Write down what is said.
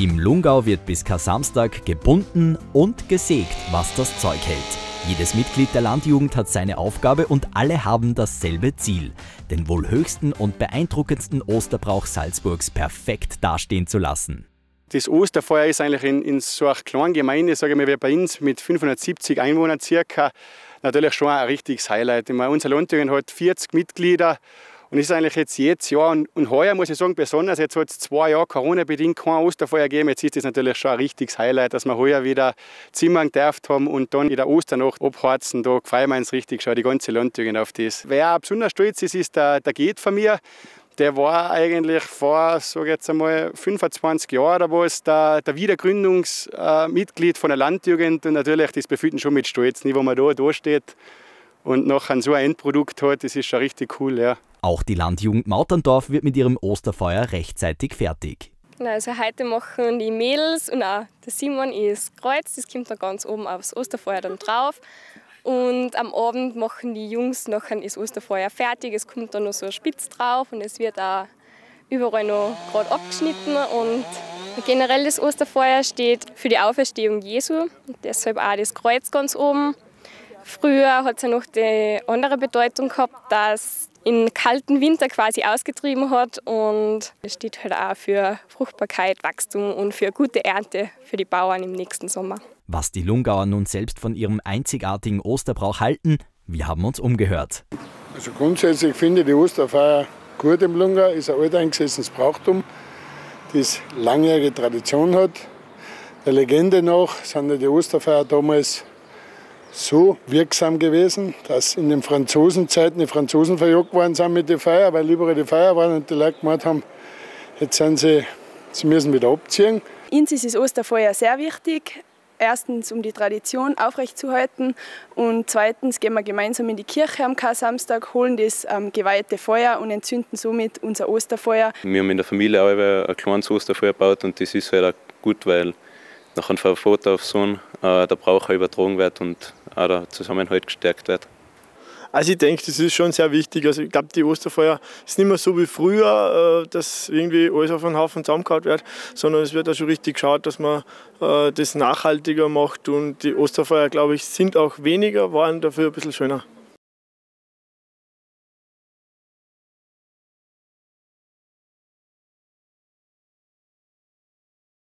Im Lungau wird bis Kar-Samstag gebunden und gesägt, was das Zeug hält. Jedes Mitglied der Landjugend hat seine Aufgabe und alle haben dasselbe Ziel, den wohl höchsten und beeindruckendsten Osterbrauch Salzburgs perfekt dastehen zu lassen. Das Osterfeuer ist eigentlich in, in so einer kleinen Gemeinde, sage ich mal, wie bei uns mit 570 Einwohnern circa, natürlich schon ein richtiges Highlight. Meine, unser Landjugend hat 40 Mitglieder und ist eigentlich jetzt jedes Jahr und, und heuer muss ich sagen, besonders, jetzt hat es zwei Jahre Corona-bedingt kein Osterfeuer gegeben. Jetzt ist das natürlich schon ein richtiges Highlight, dass wir heuer wieder Zimmern gedurft haben und dann in der Osternacht abharzen. Da freuen wir uns richtig schon, die ganze Landjugend auf das. Wer auch besonders stolz ist, ist der, der Geht von mir. Der war eigentlich vor, sage jetzt einmal, 25 Jahren, war es der, der Wiedergründungsmitglied von der Landjugend und natürlich, das befüllt ihn schon mit Stolz, nie, wo man da, da steht und nachher so ein Endprodukt hat, das ist schon richtig cool, ja. Auch die Landjugend Mauterndorf wird mit ihrem Osterfeuer rechtzeitig fertig. Genau, also heute machen die Mädels und auch der Simon ist Kreuz, das kommt dann ganz oben aufs Osterfeuer dann drauf. Und am Abend machen die Jungs nachher das Osterfeuer fertig. Es kommt dann noch so ein Spitz drauf und es wird auch überall noch gerade abgeschnitten. Und generell das Osterfeuer steht für die Auferstehung Jesu und deshalb auch das Kreuz ganz oben. Früher hat es ja noch die andere Bedeutung gehabt, dass im kalten Winter quasi ausgetrieben hat und es steht halt auch für Fruchtbarkeit, Wachstum und für gute Ernte für die Bauern im nächsten Sommer. Was die Lungauer nun selbst von ihrem einzigartigen Osterbrauch halten, wir haben uns umgehört. Also grundsätzlich finde ich die Osterfeier gut im Lungau, ist ein alteingesessenes Brauchtum, das langjährige Tradition hat. Der Legende nach sind die Osterfeier damals so wirksam gewesen, dass in den Franzosenzeiten die Franzosen verjagt worden sind mit der Feier, weil überall die Feier waren und die Leute gemeint haben, jetzt sind sie, sie müssen wieder abziehen. Uns ist das Osterfeuer sehr wichtig. Erstens, um die Tradition aufrechtzuerhalten und zweitens gehen wir gemeinsam in die Kirche am Kar-Samstag, holen das ähm, geweihte Feuer und entzünden somit unser Osterfeuer. Wir haben in der Familie auch ein kleines Osterfeuer gebaut und das ist halt auch gut, weil nachher von Vater auf Sohn äh, der Brauch übertragen wird und auch der Zusammenhalt gestärkt wird. Also ich denke, das ist schon sehr wichtig. Also ich glaube, die Osterfeuer ist nicht mehr so wie früher, äh, dass irgendwie alles auf einen Haufen zusammengehauen wird, sondern es wird auch schon richtig geschaut, dass man äh, das nachhaltiger macht und die Osterfeuer, glaube ich, sind auch weniger, waren dafür ein bisschen schöner.